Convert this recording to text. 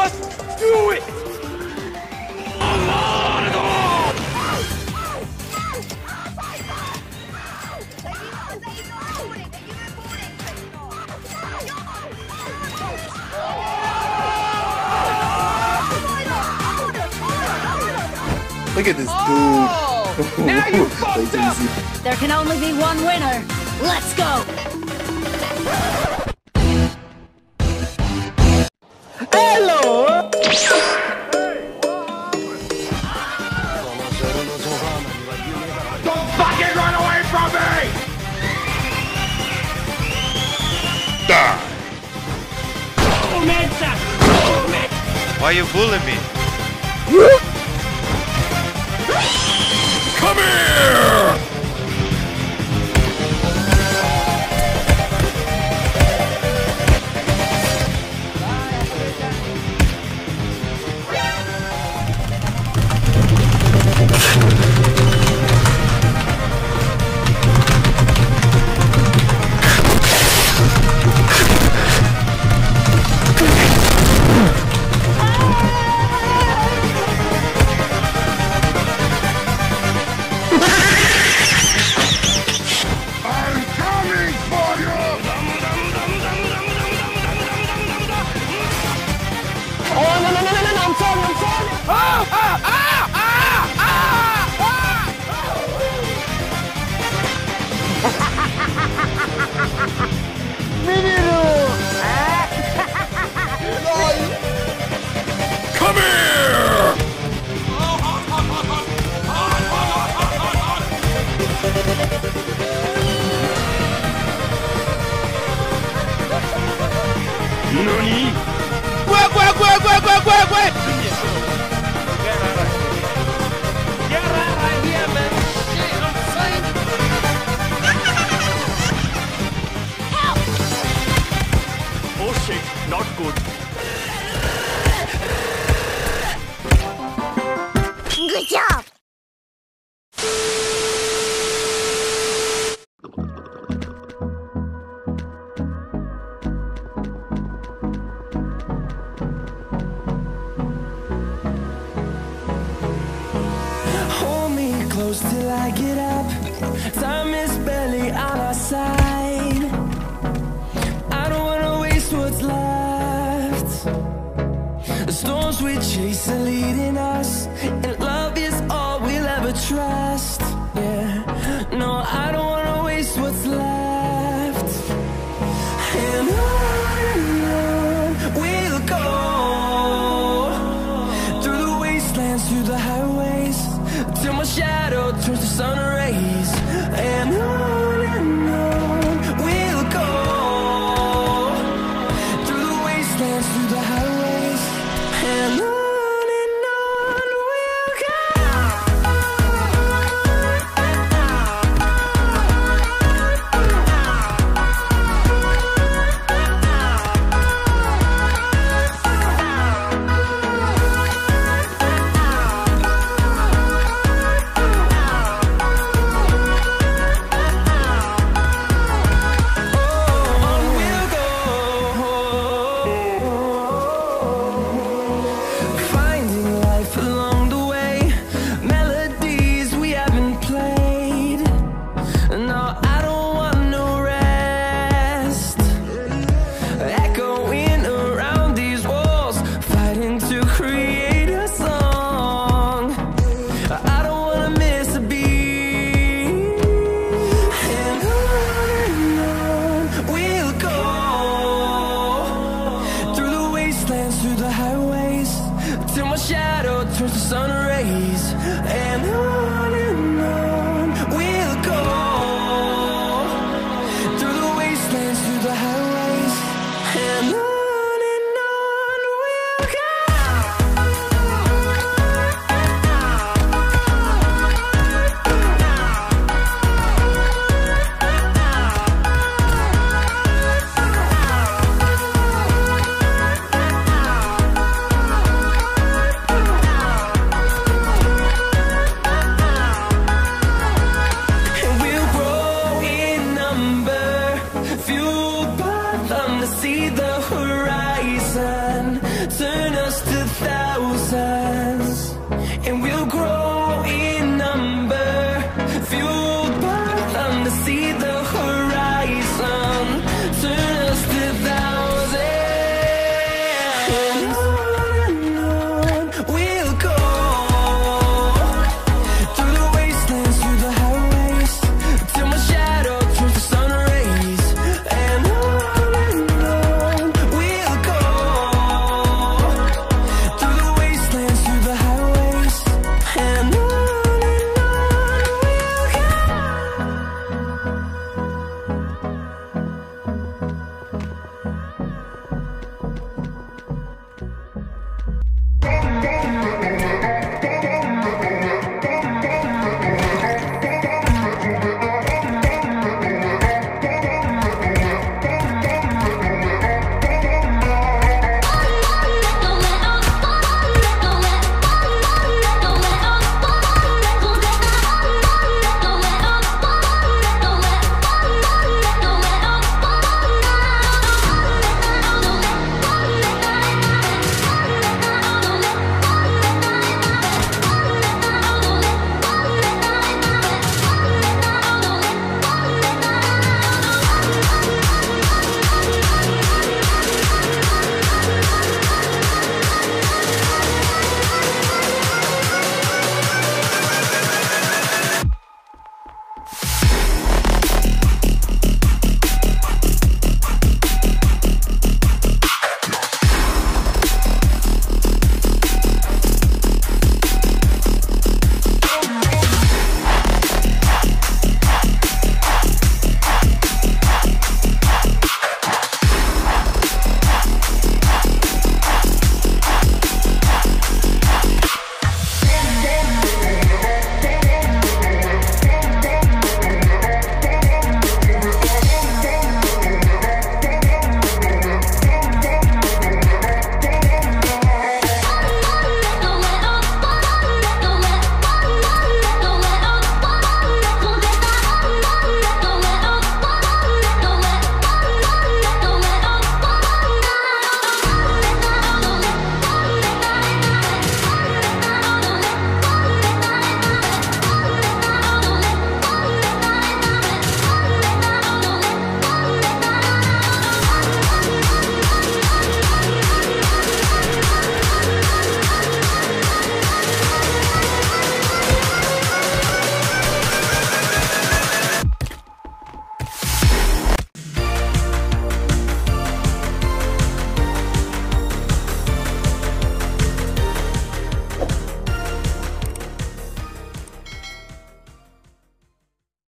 Just do it! Look at this oh, dude. now you fucked up. There can only be one winner. Let's go. Why you bullying me? not good. Good job! Hold me close till I get up Time is barely on our side storms we chase are leading us.